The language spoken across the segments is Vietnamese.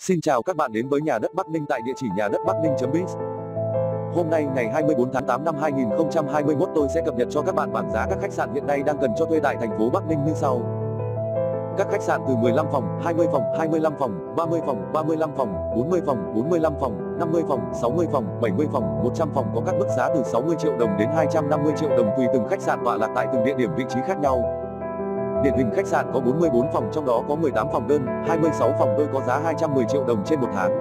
Xin chào các bạn đến với nhà đất Bắc Ninh tại địa chỉ nhà đất Bắc Ninh.biz. Hôm nay ngày 24 tháng 8 năm 2021 tôi sẽ cập nhật cho các bạn bảng giá các khách sạn hiện nay đang cần cho thuê tại thành phố Bắc Ninh như sau. Các khách sạn từ 15 phòng, 20 phòng, 25 phòng, 30 phòng, 35 phòng, 40 phòng, 45 phòng, 50 phòng, 60 phòng, 70 phòng, 100 phòng có các mức giá từ 60 triệu đồng đến 250 triệu đồng tùy từng khách sạn tọa lạc tại từng địa điểm vị trí khác nhau. Điển hình khách sạn có 44 phòng trong đó có 18 phòng đơn, 26 phòng đôi có giá 210 triệu đồng trên một tháng.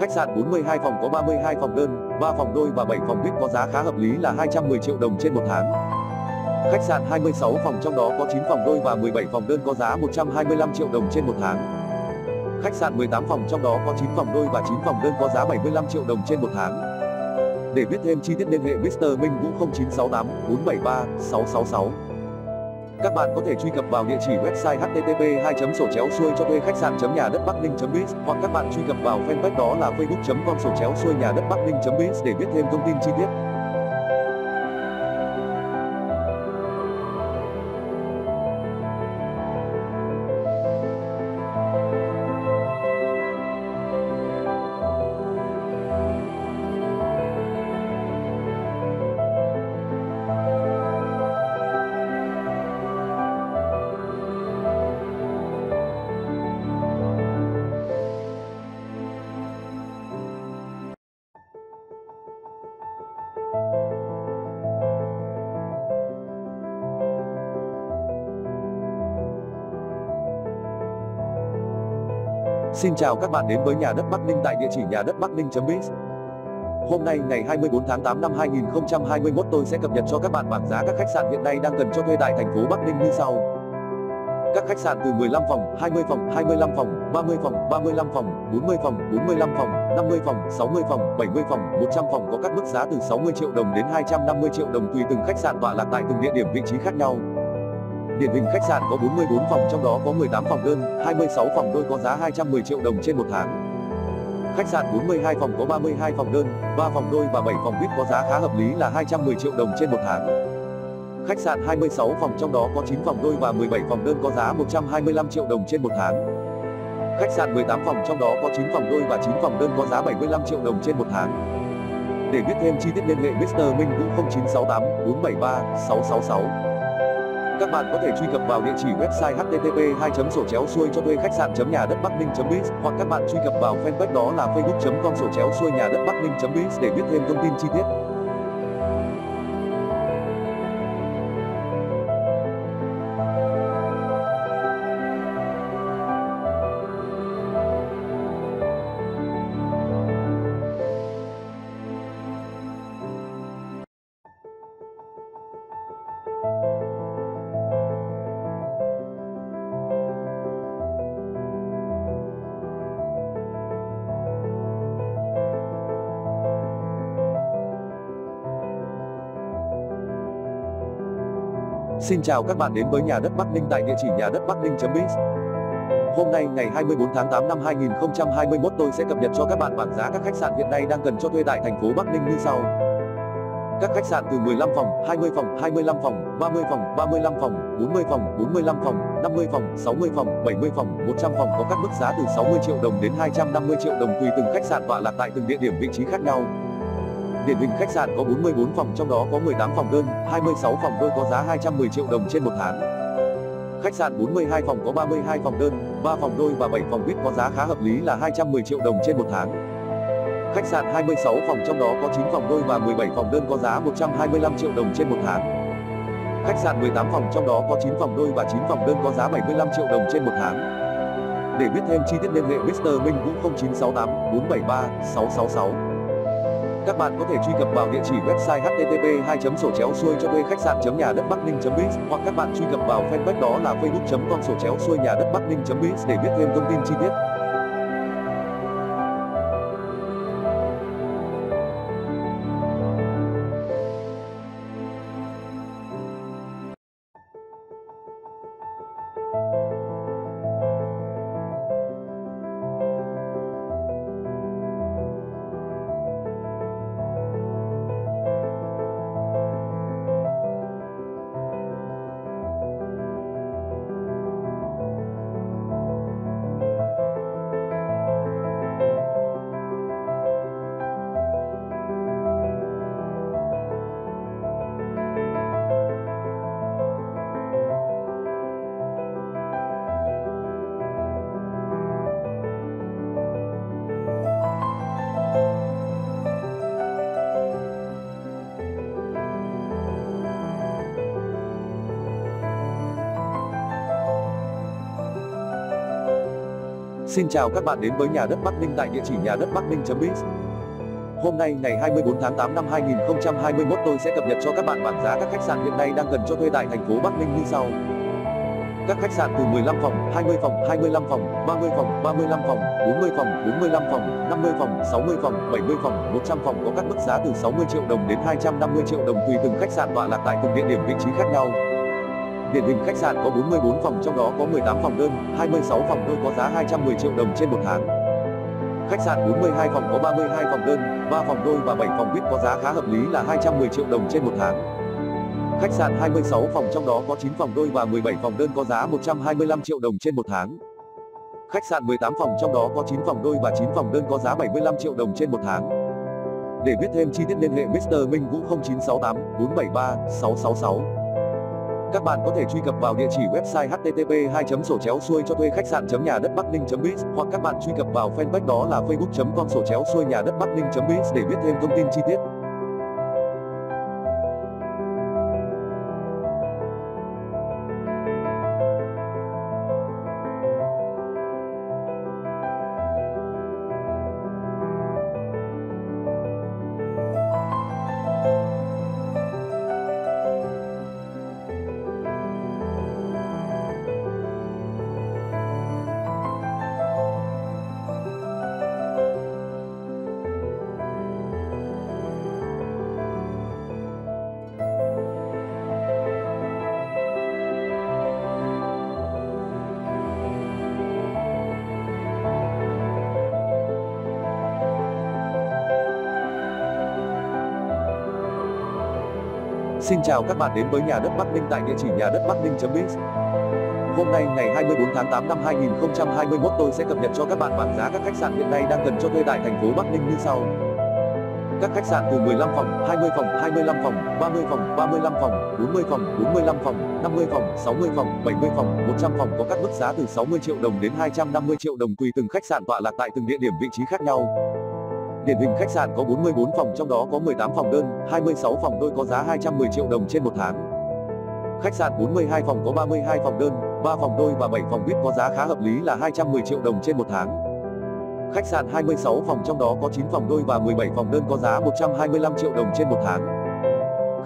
Khách sạn 42 phòng có 32 phòng đơn, 3 phòng đôi và 7 phòng VIP có giá khá hợp lý là 210 triệu đồng trên một tháng. Khách sạn 26 phòng trong đó có 9 phòng đôi và 17 phòng đơn có giá 125 triệu đồng trên một tháng. Khách sạn 18 phòng trong đó có 9 phòng đôi và 9 phòng đơn có giá 75 triệu đồng trên một tháng. Để biết thêm chi tiết liên hệ Mr. Minh Vũ 0968 473 666. Các bạn có thể truy cập vào địa chỉ website http 2 sổ chéo xuôi cho thuê khách sạn nhà đất bắc ninh biz, hoặc các bạn truy cập vào fanpage đó là facebook com sổ chéo xuôi nhà đất bắc ninh biz để biết thêm thông tin chi tiết. Xin chào các bạn đến với nhà đất Bắc Ninh tại địa chỉ nhà đất Bắc Ninh.biz. Hôm nay ngày 24 tháng 8 năm 2021 tôi sẽ cập nhật cho các bạn bảng giá các khách sạn hiện nay đang cần cho thuê tại thành phố Bắc Ninh như sau. Các khách sạn từ 15 phòng, 20 phòng, 25 phòng, 30 phòng, 35 phòng, 40 phòng, 45 phòng, 50 phòng, 60 phòng, 70 phòng, 100 phòng có các mức giá từ 60 triệu đồng đến 250 triệu đồng tùy từng khách sạn tọa lạc tại từng địa điểm vị trí khác nhau. Điển hình khách sạn có 44 phòng trong đó có 18 phòng đơn, 26 phòng đôi có giá 210 triệu đồng trên một tháng. Khách sạn 42 phòng có 32 phòng đơn, 3 phòng đôi và 7 phòng VIP có giá khá hợp lý là 210 triệu đồng trên một tháng. Khách sạn 26 phòng trong đó có 9 phòng đôi và 17 phòng đơn có giá 125 triệu đồng trên một tháng. Khách sạn 18 phòng trong đó có 9 phòng đôi và 9 phòng đơn có giá 75 triệu đồng trên một tháng. Để biết thêm chi tiết liên hệ Mr. Minh Vũ 0968 473 666. Các bạn có thể truy cập vào địa chỉ website http 2 sổ chéo xuôi cho thuê khách sạn nhà đất bắc ninh biz, hoặc các bạn truy cập vào fanpage đó là facebook com sổ chéo xuôi nhà đất bắc ninh biz để biết thêm thông tin chi tiết. Xin chào các bạn đến với nhà đất Bắc Ninh tại địa chỉ nhà đất Bắc Ninh.biz. Hôm nay ngày 24 tháng 8 năm 2021 tôi sẽ cập nhật cho các bạn bảng giá các khách sạn hiện nay đang cần cho thuê tại thành phố Bắc Ninh như sau. Các khách sạn từ 15 phòng, 20 phòng, 25 phòng, 30 phòng, 35 phòng, 40 phòng, 45 phòng, 50 phòng, 60 phòng, 70 phòng, 100 phòng có các mức giá từ 60 triệu đồng đến 250 triệu đồng tùy từng khách sạn tọa lạc tại từng địa điểm vị trí khác nhau. Điển hình khách sạn có 44 phòng trong đó có 18 phòng đơn, 26 phòng đôi có giá 210 triệu đồng trên một tháng. Khách sạn 42 phòng có 32 phòng đơn, 3 phòng đôi và 7 phòng VIP có giá khá hợp lý là 210 triệu đồng trên một tháng. Khách sạn 26 phòng trong đó có 9 phòng đôi và 17 phòng đơn có giá 125 triệu đồng trên một tháng. Khách sạn 18 phòng trong đó có 9 phòng đôi và 9 phòng đơn có giá 75 triệu đồng trên một tháng. Để biết thêm chi tiết liên hệ Mr. Minh Vũ 0968 473 666. Các bạn có thể truy cập vào địa chỉ website http 2 sổ chéo xuôi cho thuê khách sạn nhà đất bắc ninh biz, hoặc các bạn truy cập vào fanpage đó là facebook com sổ chéo xuôi nhà đất bắc ninh biz để biết thêm thông tin chi tiết. Xin chào các bạn đến với nhà đất Bắc Ninh tại địa chỉ nhà đất bắc ninh.biz. Hôm nay ngày 24 tháng 8 năm 2021 tôi sẽ cập nhật cho các bạn bảng giá các khách sạn hiện nay đang cần cho thuê tại thành phố Bắc Ninh như sau. Các khách sạn từ 15 phòng, 20 phòng, 25 phòng, 30 phòng, 35 phòng, 40 phòng, 45 phòng, 50 phòng, 60 phòng, 70 phòng, 100 phòng có các mức giá từ 60 triệu đồng đến 250 triệu đồng tùy từng khách sạn tọa lạc tại từng địa điểm vị trí khác nhau. Điển hình khách sạn có 44 phòng trong đó có 18 phòng đơn, 26 phòng đôi có giá 210 triệu đồng trên một tháng. Khách sạn 42 phòng có 32 phòng đơn, 3 phòng đôi và 7 phòng VIP có giá khá hợp lý là 210 triệu đồng trên một tháng. Khách sạn 26 phòng trong đó có 9 phòng đôi và 17 phòng đơn có giá 125 triệu đồng trên một tháng. Khách sạn 18 phòng trong đó có 9 phòng đôi và 9 phòng đơn có giá 75 triệu đồng trên một tháng. Để biết thêm chi tiết liên hệ Mr. Minh Vũ 0968 473 666. Các bạn có thể truy cập vào địa chỉ website http 2 sổ chéo xuôi cho thuê khách sạn nhà đất bắc ninh biz, hoặc các bạn truy cập vào fanpage đó là facebook com sổ chéo xuôi nhà đất bắc ninh biz để biết thêm thông tin chi tiết. Xin chào các bạn đến với nhà đất Bắc Ninh tại địa chỉ nhà đất bắc ninh.biz. Hôm nay ngày 24 tháng 8 năm 2021 tôi sẽ cập nhật cho các bạn bảng giá các khách sạn hiện nay đang cần cho thuê tại thành phố Bắc Ninh như sau. Các khách sạn từ 15 phòng, 20 phòng, 25 phòng, 30 phòng, 35 phòng, 40 phòng, 45 phòng, 50 phòng, 60 phòng, 70 phòng, 100 phòng có các mức giá từ 60 triệu đồng đến 250 triệu đồng tùy từng khách sạn tọa lạc tại từng địa điểm vị trí khác nhau. Điển hình khách sạn có 44 phòng trong đó có 18 phòng đơn, 26 phòng đôi có giá 210 triệu đồng trên một tháng. Khách sạn 42 phòng có 32 phòng đơn, 3 phòng đôi và 7 phòng VIP có giá khá hợp lý là 210 triệu đồng trên một tháng. Khách sạn 26 phòng trong đó có 9 phòng đôi và 17 phòng đơn có giá 125 triệu đồng trên một tháng.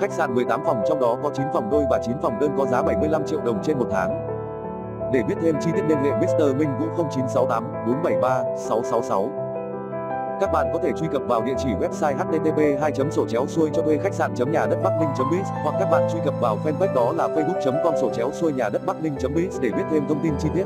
Khách sạn 18 phòng trong đó có 9 phòng đôi và 9 phòng đơn có giá 75 triệu đồng trên một tháng. Để biết thêm chi tiết liên hệ Mr. Minh Vũ 0968 473 666. Các bạn có thể truy cập vào địa chỉ website http 2 sổ chéo xuôi cho thuê khách sạn nhà đất bắc ninh biz, hoặc các bạn truy cập vào fanpage đó là facebook com sổ chéo xuôi nhà đất bắc ninh biz để biết thêm thông tin chi tiết.